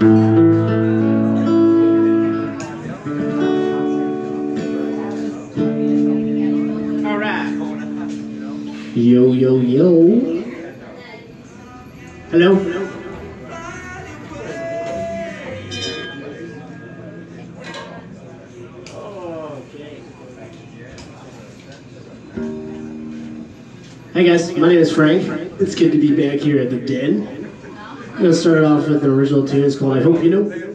Yo, yo, yo. Hello? Hi guys, my name is Frank. It's good to be back here at the den. I'm going to start off with an original tune. It's called I Hope You Know.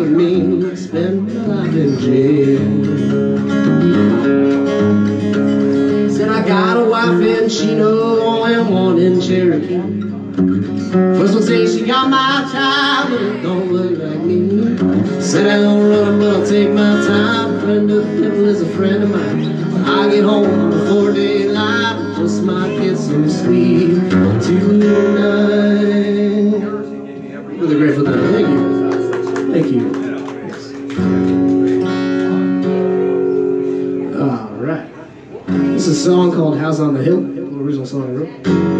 of me spent my life in jail. Said I got a wife in Chino and one in Cherokee. First one says she got my time, but it don't look like me. Said I don't run, but I'll take my time. Friend of the devil is a friend of mine. I get home before daylight, just might get some sleep tonight. Really grateful, thank you. Thank you. All right. This is a song called House on the Hill, the original song I wrote.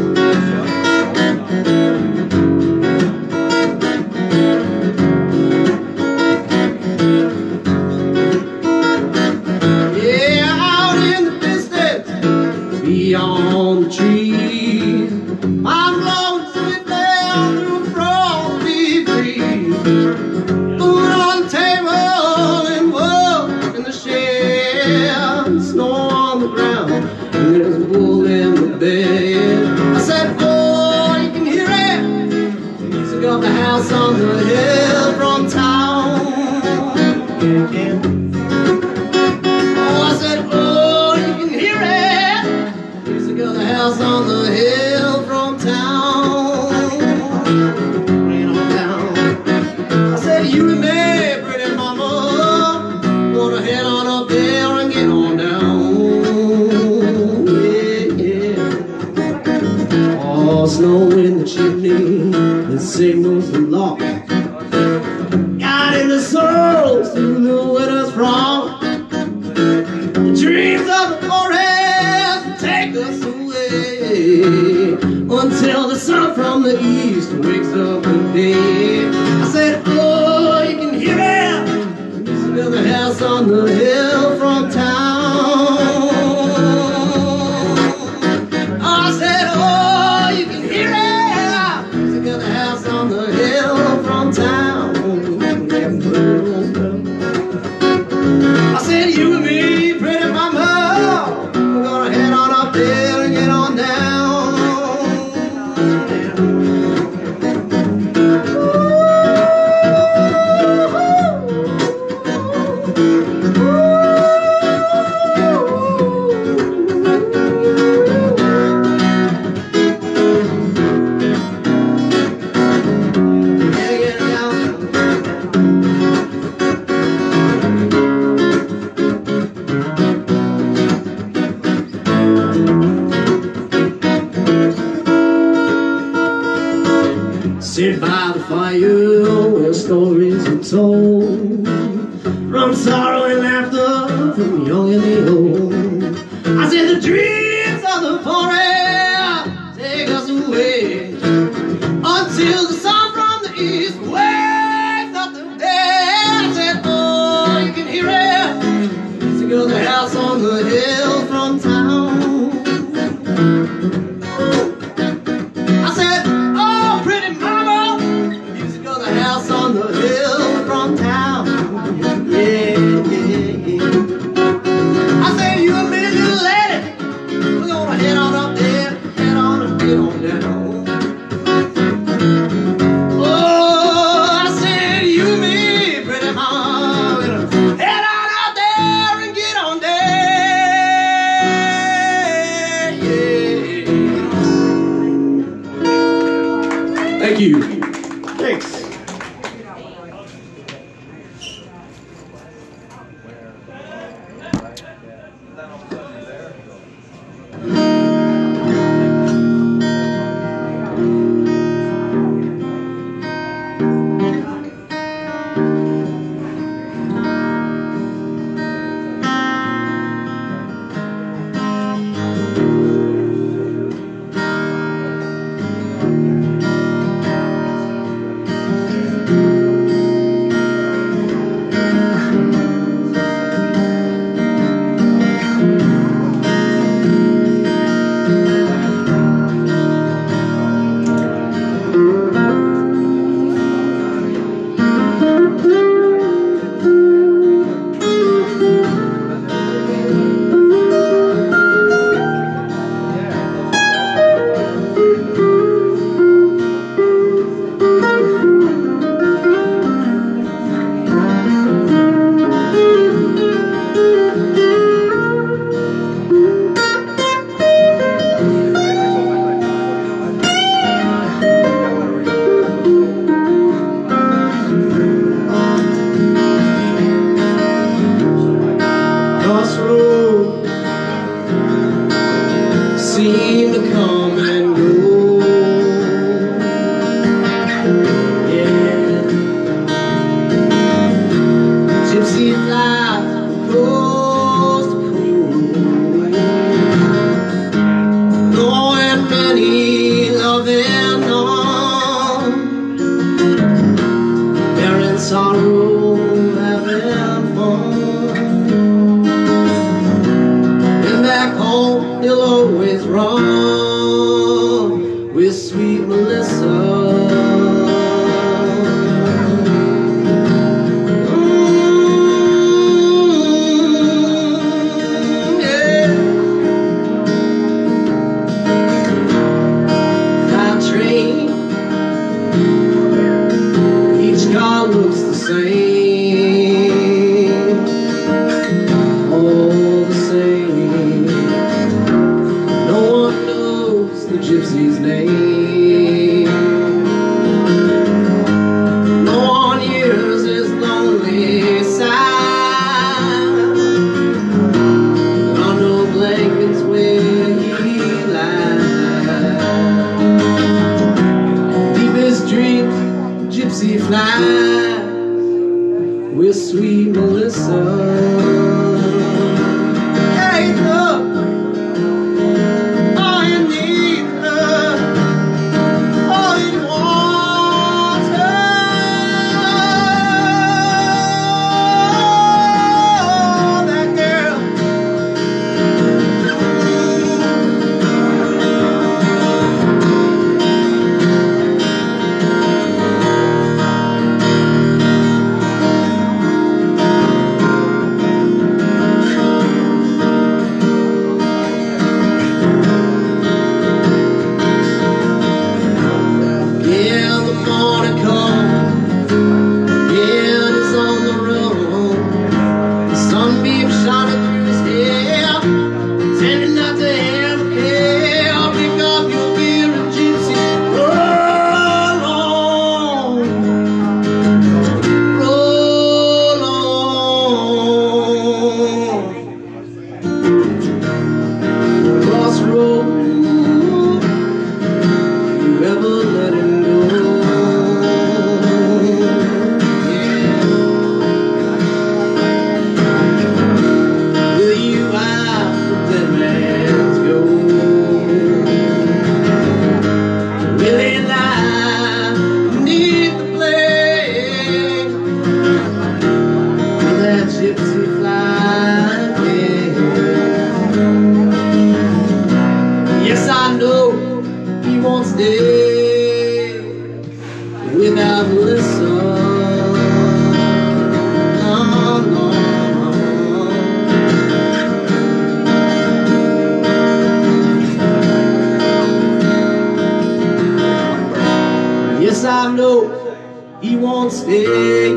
I know he won't stay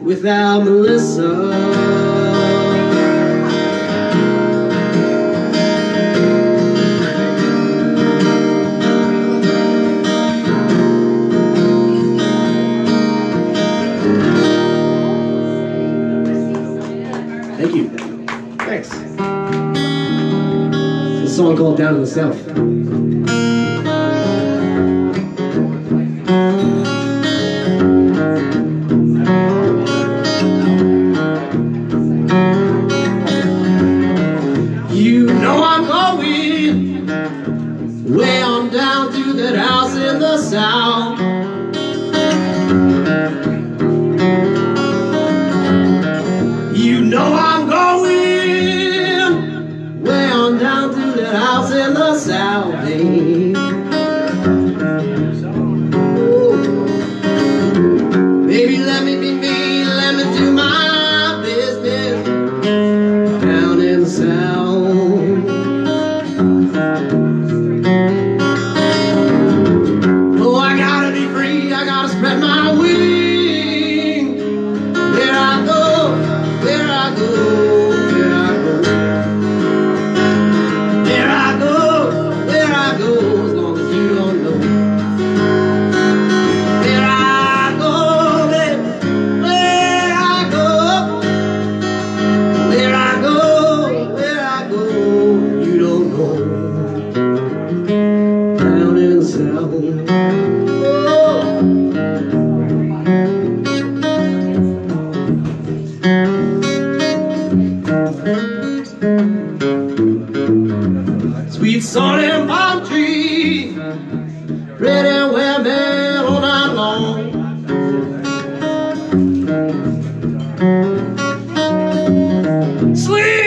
without Melissa. Thank you. Thanks. It's a song called Down in the South. Sleep!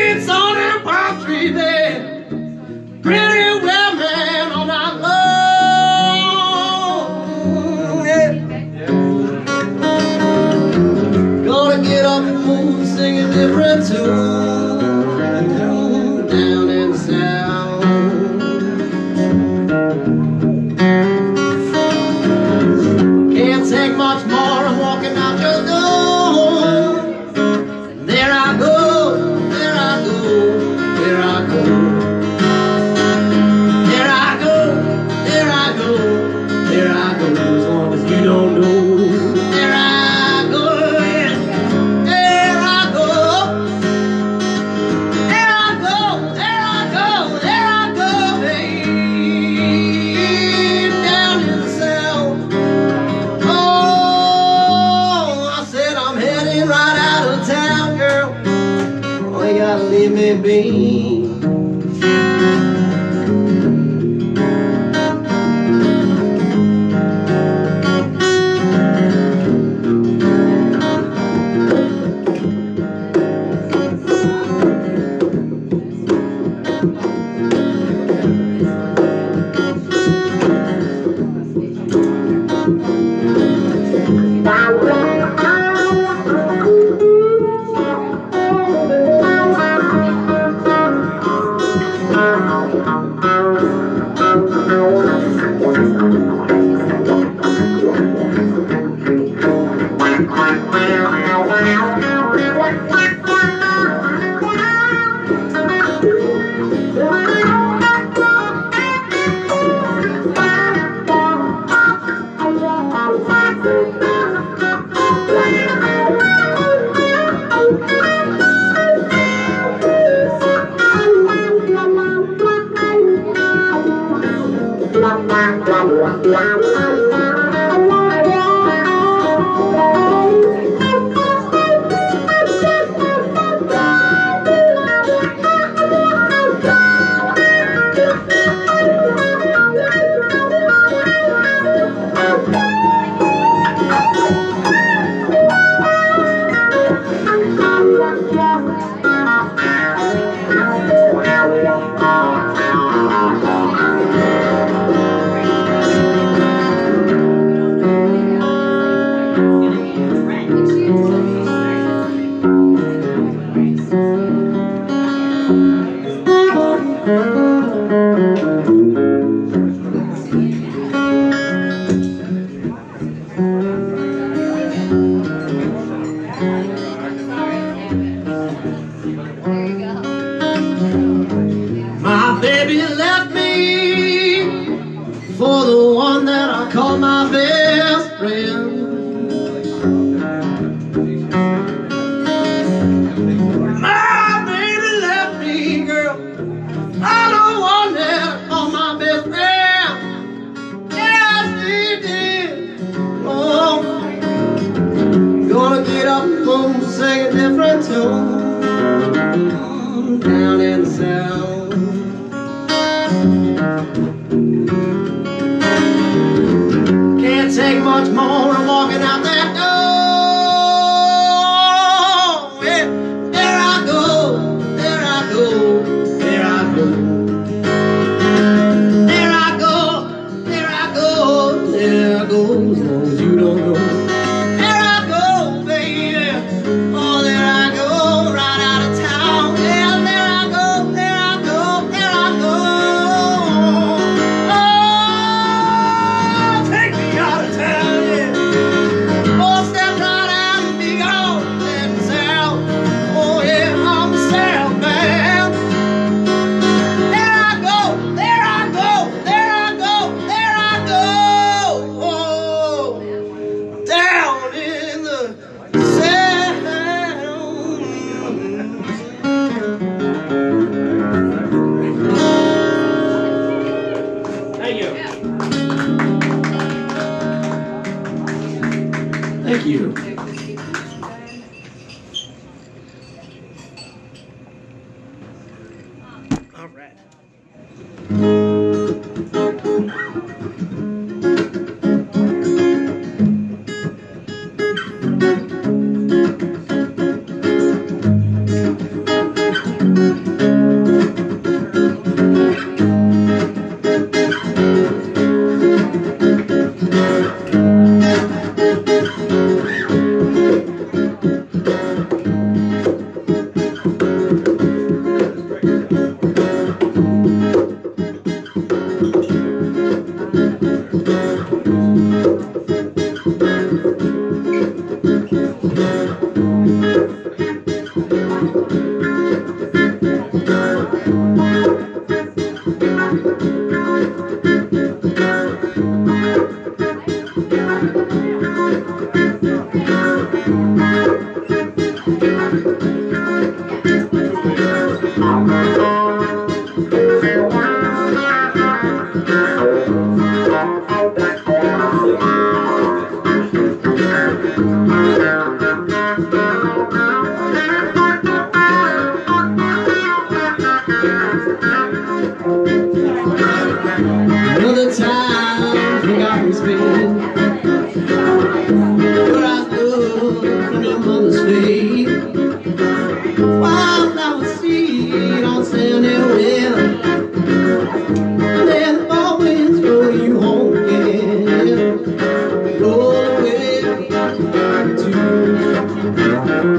la la la la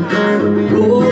Roll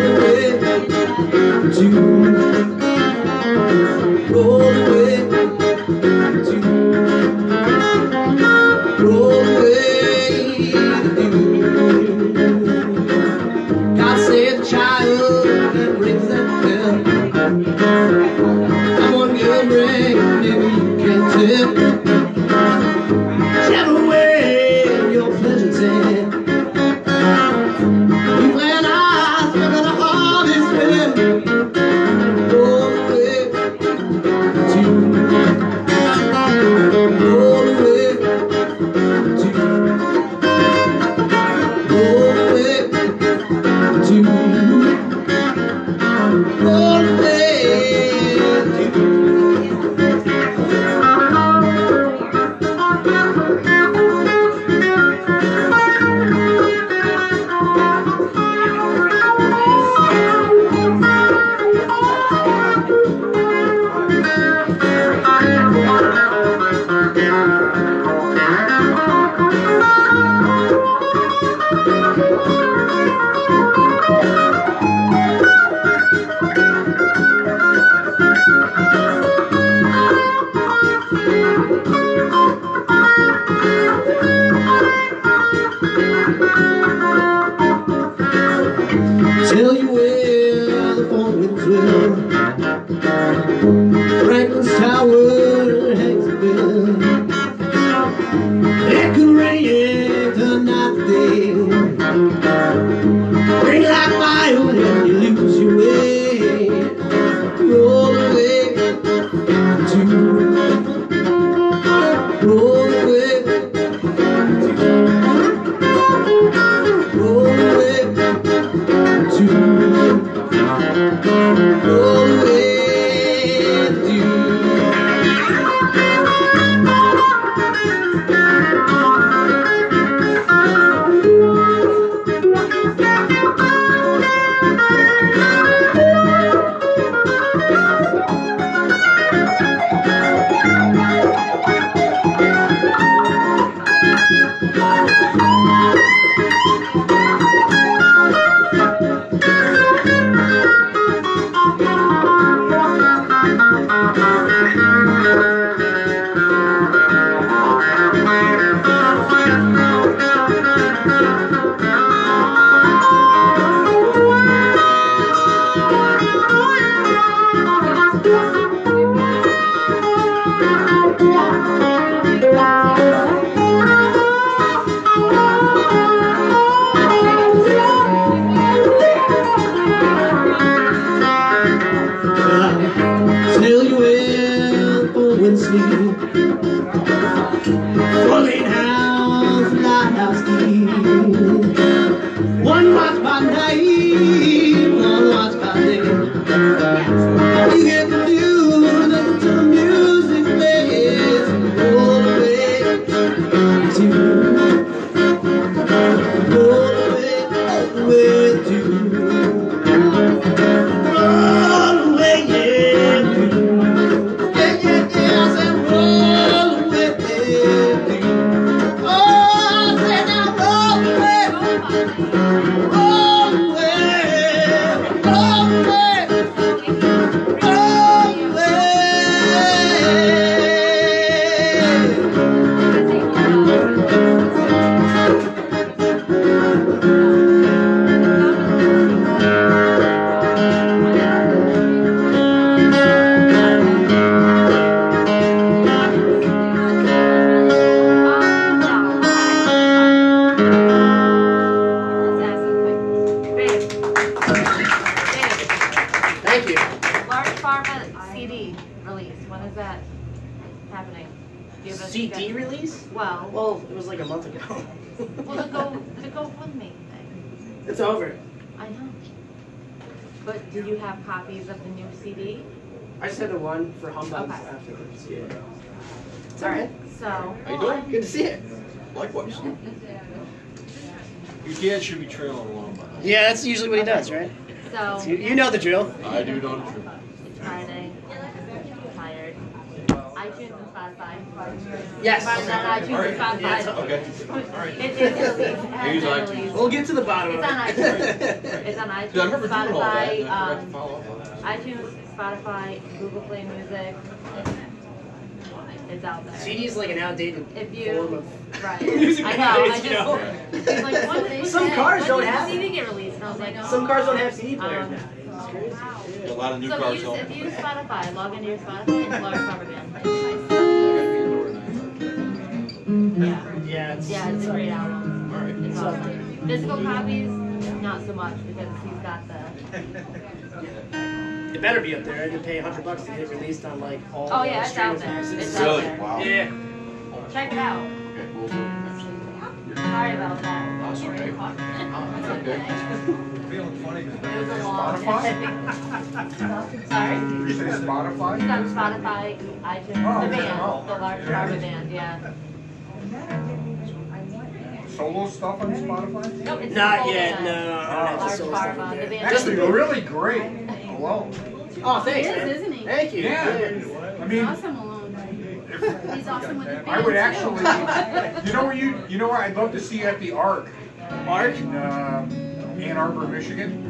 Large Farva CD release. When is that happening? Do you have a CD schedule? release? Well, Well, it was like a month ago. well, the Go, the GoFundMe thing. it's over. I know. But do you have copies of the new CD? I just had the one for humbugs Okay. afterwards. Yeah. It's All all right. right. So. How you doing? Good to see you. Likewise. Your dad should be trailing along by now. Yeah, that's usually what he does, right? So. You, you know the drill. I do know the truth. It's Friday. I'm tired. iTunes and Spotify. Yes. Find it on iTunes and Spotify. Yeah, it's- Okay. It is released. It has Use been iTunes. released. We'll get to the bottom It's of it. iTunes. It's on iTunes, Dude, I remember doing that Spotify, and I forgot to um, follow up on that. iTunes, Spotify, Google Play Music. It's out there. CD is like an outdated If form of right. music I know, I nowadays, you know? just, like, when did Some cars did don't the have CD get released? And I was like, oh. Some cars don't have CD players Um, now. It's crazy. Yeah, a lot of new So cars you, don't. if you use Spotify, log into your Spotify and Large Farva Band. Yeah, Yeah, it's, yeah, it's a great album. All right. It's awesome. Physical copies, not so much because he's got the. It better be up there. I had to pay 100 bucks to get it released on like all Oh the yeah, it's out streaming there. services. It's out there. Wow. Yeah. Check it out. Okay, we'll. Sorry about that. That's okay. Oh, that's okay. Feeling funny It was a long. Spotify? Sorry. You say It's Spotify? on Spotify, iTunes, Oh, the band, the Large Farva Band, yeah. Solo stuff on Spotify? No, it's Not full yet. band. No, I don't have the Large solo stuff Farva, up the band. Actually, really great. alone. Oh, thanks, He is, man. isn't he? Thank you. Yeah. I He's mean, awesome alone. He's awesome with the band I would too. actually, you know where you, you know where I'd love to see you at the Arc Mark? in uh, Ann Arbor, Michigan?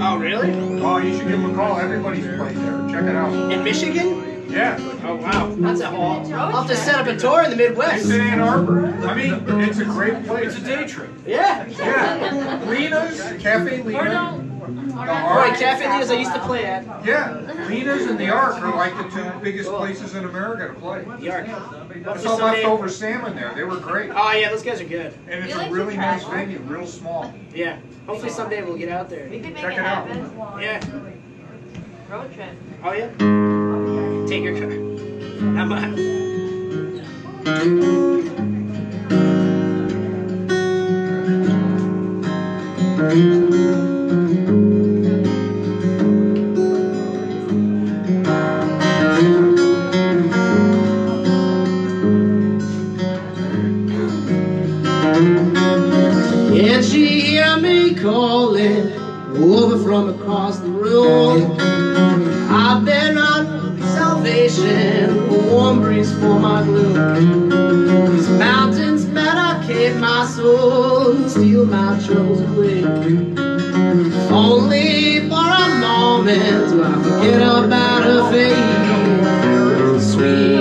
Oh, really? Oh, you should give them a call. Everybody's played there. Check it out. In Michigan? Yeah. Oh, wow. That's a haul. I'll have to set up a tour in the Midwest. It's in Ann Arbor. I mean, it's a great place. It's a day trip. Yeah. Yeah. Lena's, Cafe Or Lena. don't, or Ark. Cafe News I used to play at. Yeah, Lena's and the Ark are like the two biggest places in America to play. The Ark. I What's saw leftover salmon there. They were great. Oh yeah, those guys are good. And it's We a really nice venue, real small. Yeah. Hopefully someday we'll get out there. We could make Check it it out. happen. Yeah. Road trip. Oh yeah. Take your car. I'm uh, Can't she hear me calling over from across the room? I've been on salvation, a warm breeze for my gloom. These mountains medicate my soul, steal my troubles away. Only for a moment do I forget about her face. Sweet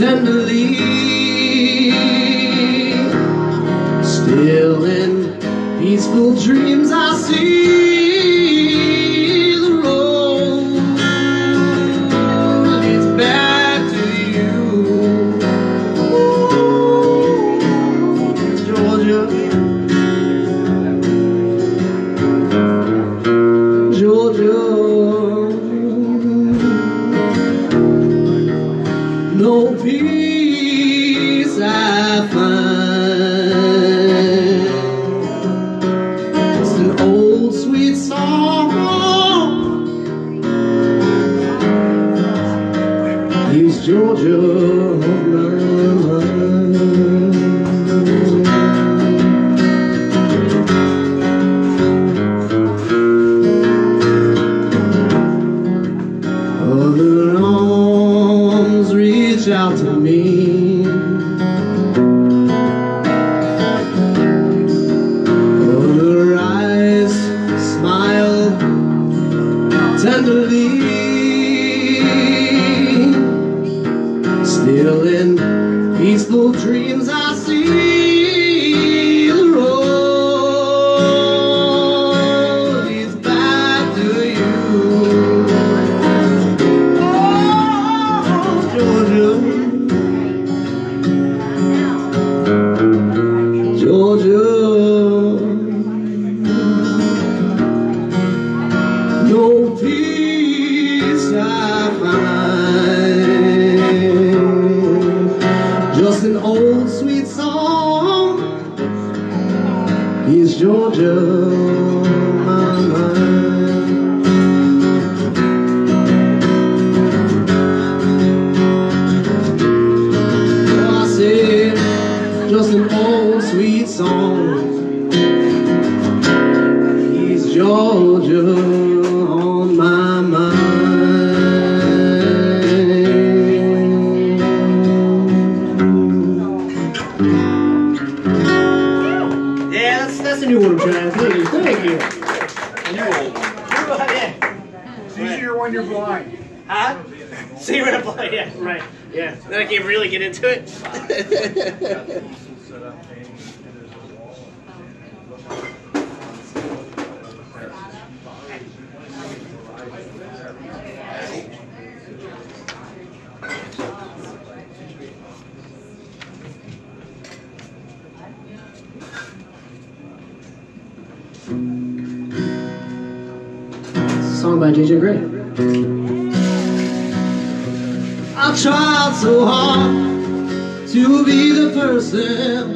tenderly. Still in peaceful dreams I can really get into it. song by JJ Grey. tried so hard to be the person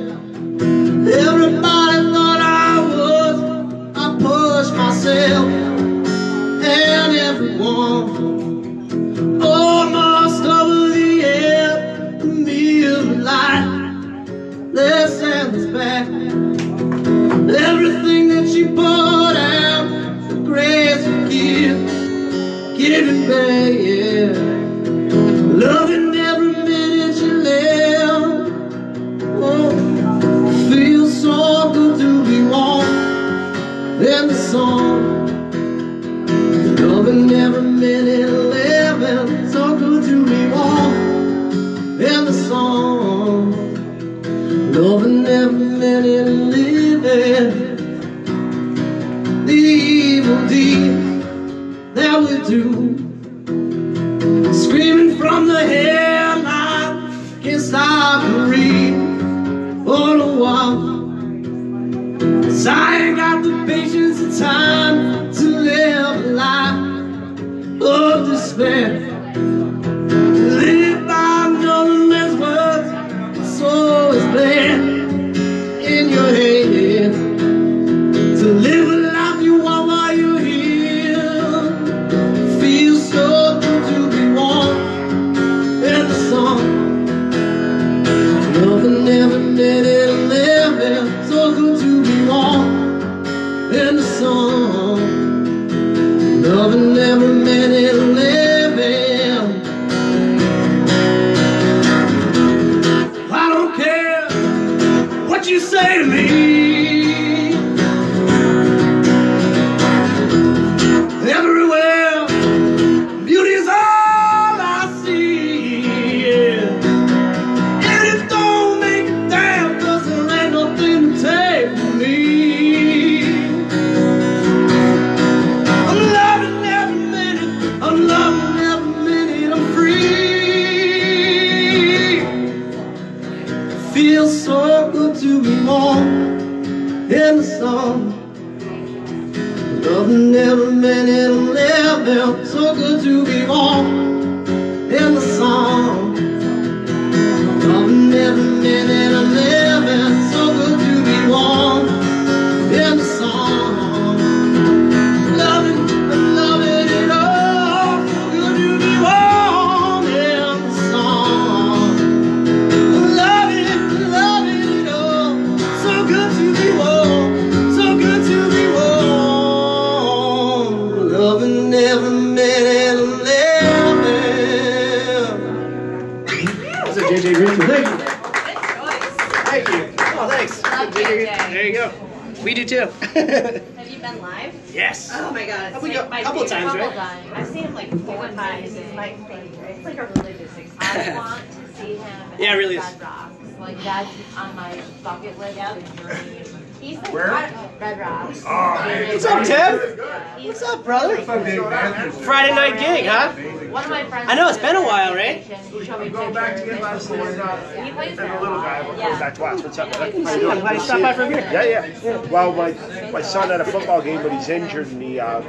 back to pictures. get last night, He plays and the little guy went Yeah. back to watch. What's up, man? I'm glad you stopped by for a beer. Yeah, yeah. Well, my my son had a football game, but he's injured and he uh,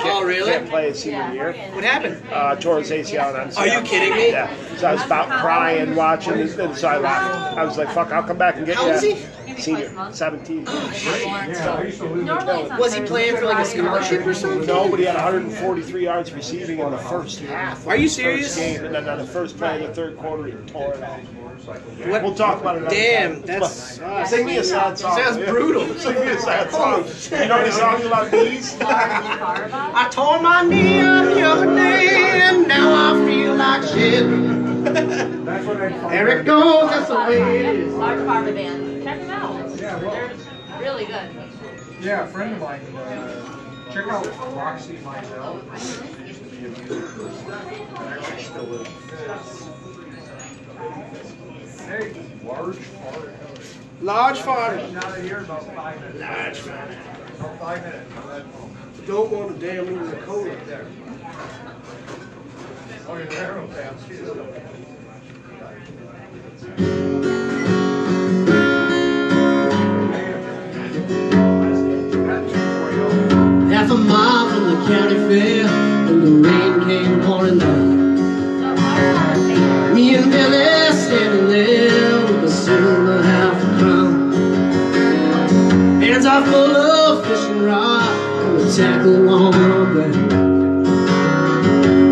Oh, really? can't play his senior year. What happened? Uh, tore his ACL and MCL. Are you kidding me? Yeah. So I was about crying watching, and and so I left. I was like, "Fuck, I'll come back and get How you." old is he? Senior, 17. Normally it's on Was he Thursday. playing for like a scholarship or something? No, but he had 143 yards receiving in the first half. Are you serious? First game, and then on the first play of the third quarter, he tore it off. What? We'll talk about it. another Damn, time. that's- But- Sing me a sad song. Sounds yeah. brutal. Sing me a sad song. You know any songs about these? I tore my knee up the other day and now I feel like shit. That's what I There it goes, that's the way it is. Large Farva band. Really good. Yeah, a friend of mine, uh, check out Roxy Mindell. Used to be a music person. Actually still is. Hey, large fart. Large farm. Not out of here about five minutes. Large farm. About five minutes. Don't want to damn lose the cold up there. Oh, you're there, okay, I'll see Half a mile from the county fair when the rain came pouring down. Me and Billy standing there with a silver half a crown. Hands are full of fishing rod and the tackle on the ground.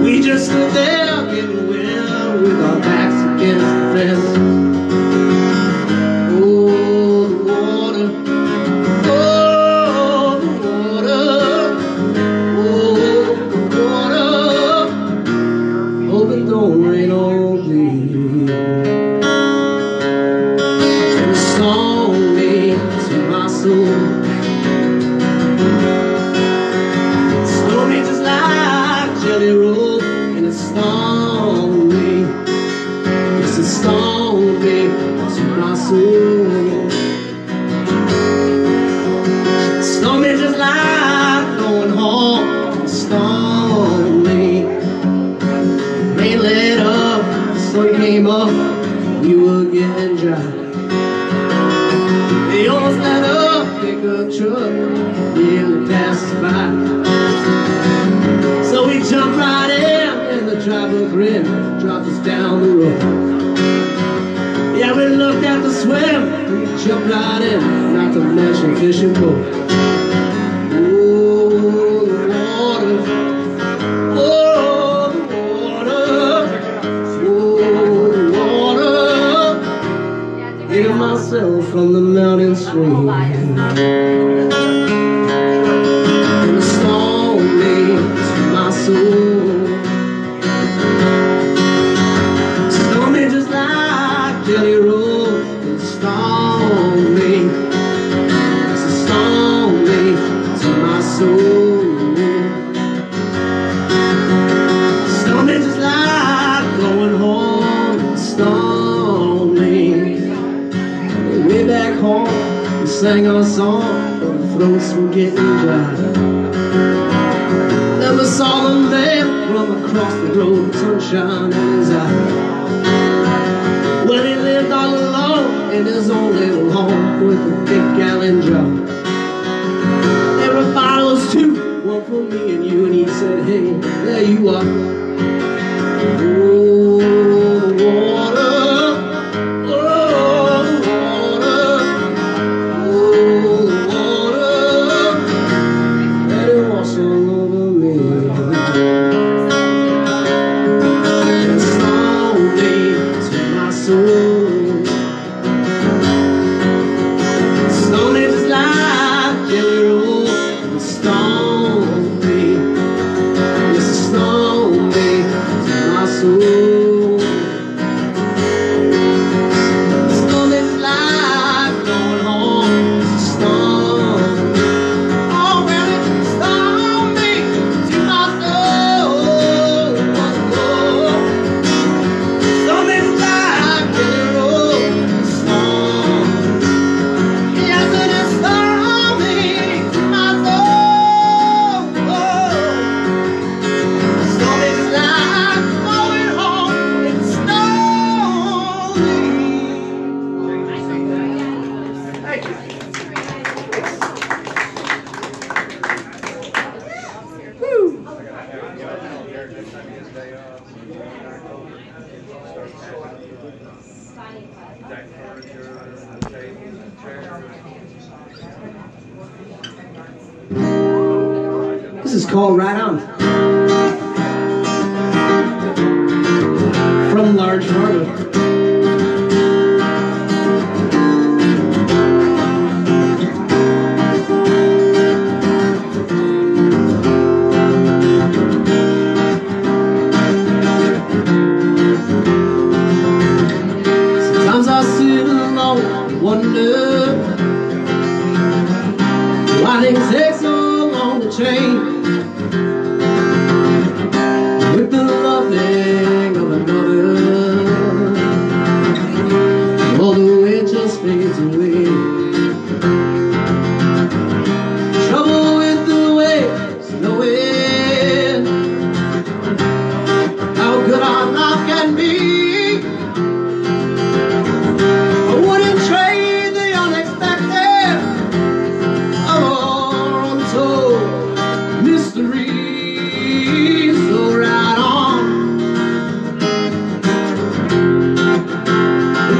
We just stood there getting wet with our backs against the fence.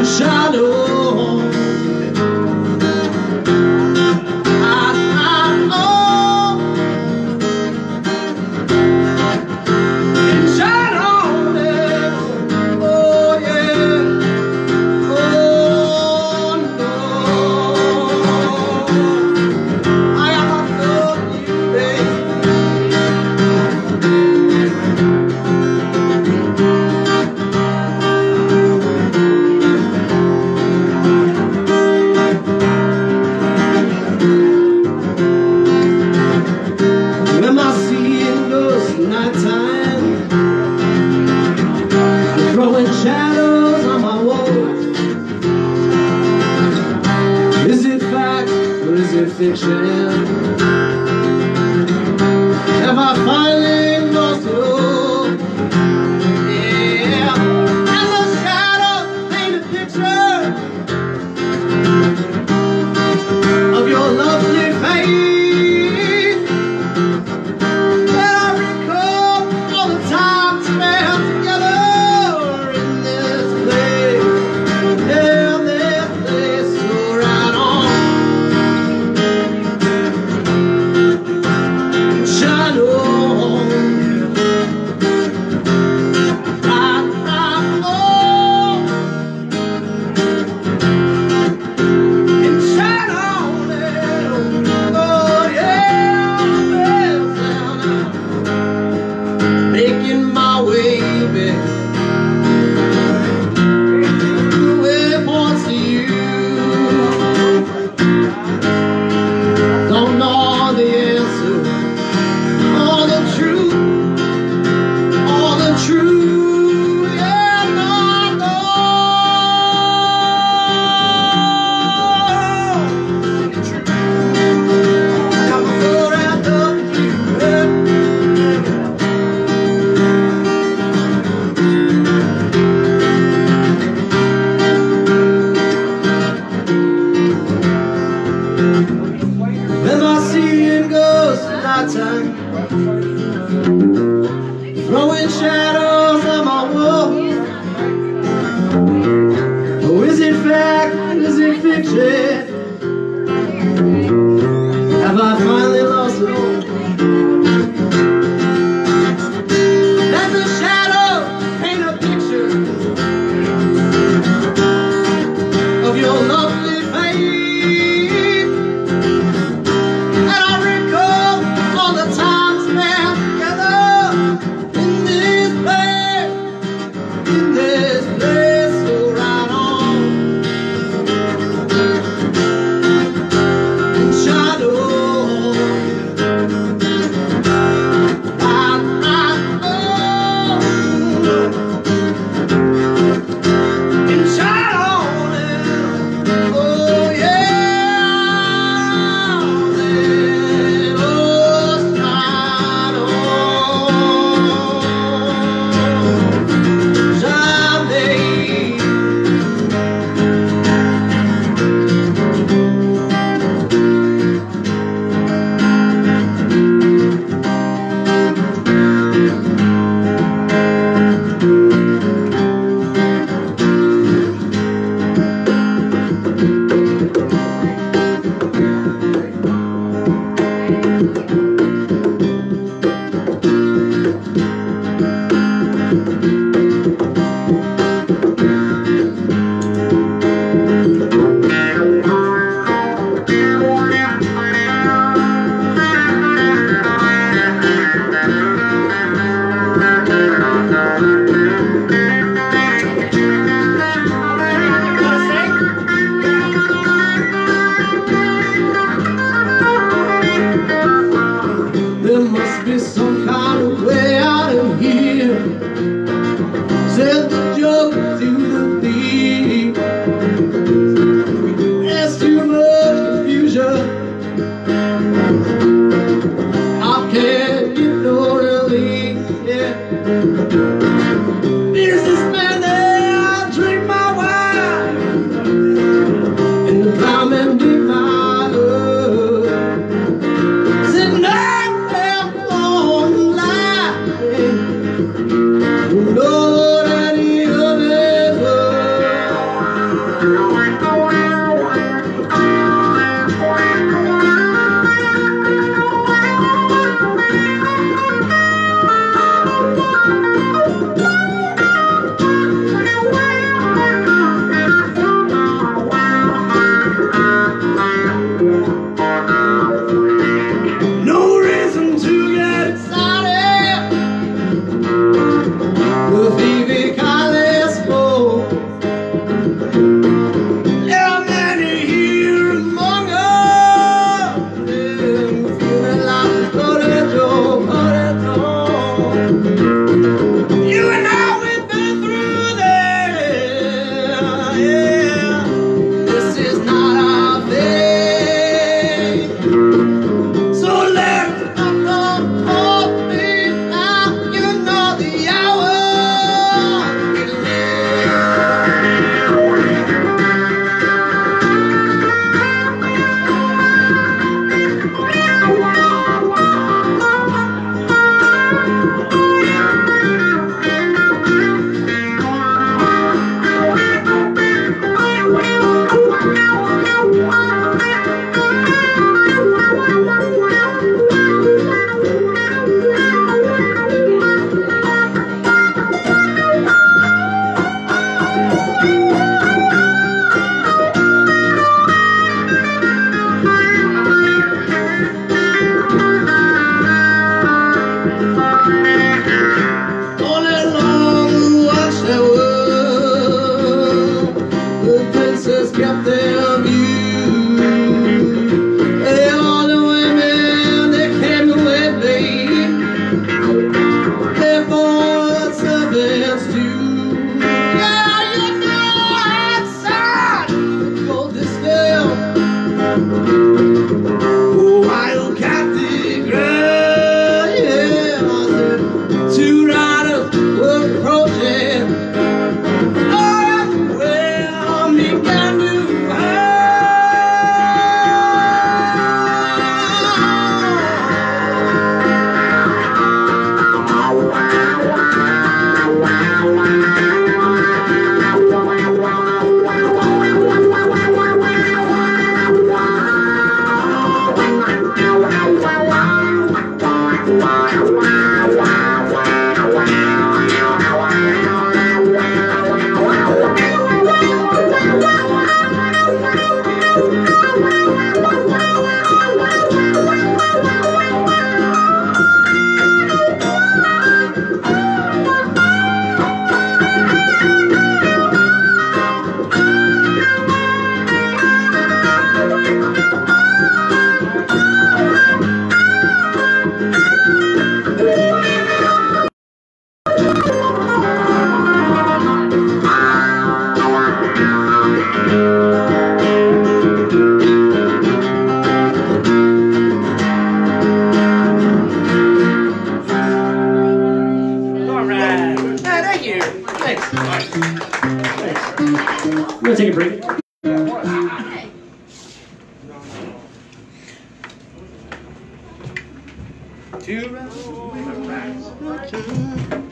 In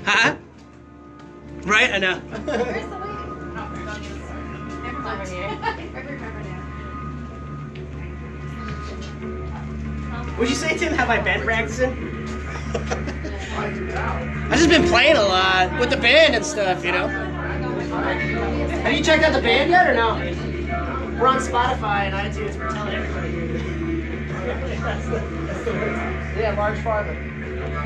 Huh? Right, I know. Where's the lady? Don't use Never mind. Over here. I remember now. What'd you say, Tim? Have I been practicing? I've just been playing a lot with the band and stuff, you know. Have you checked out the band yet or no? We're on Spotify and iTunes. We're telling everybody. Yeah, March 5. Yeah. We're playing,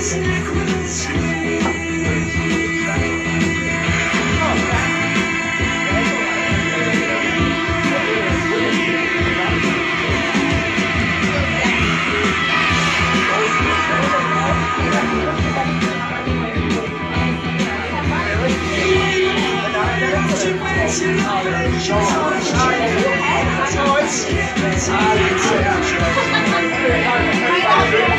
four. Oh,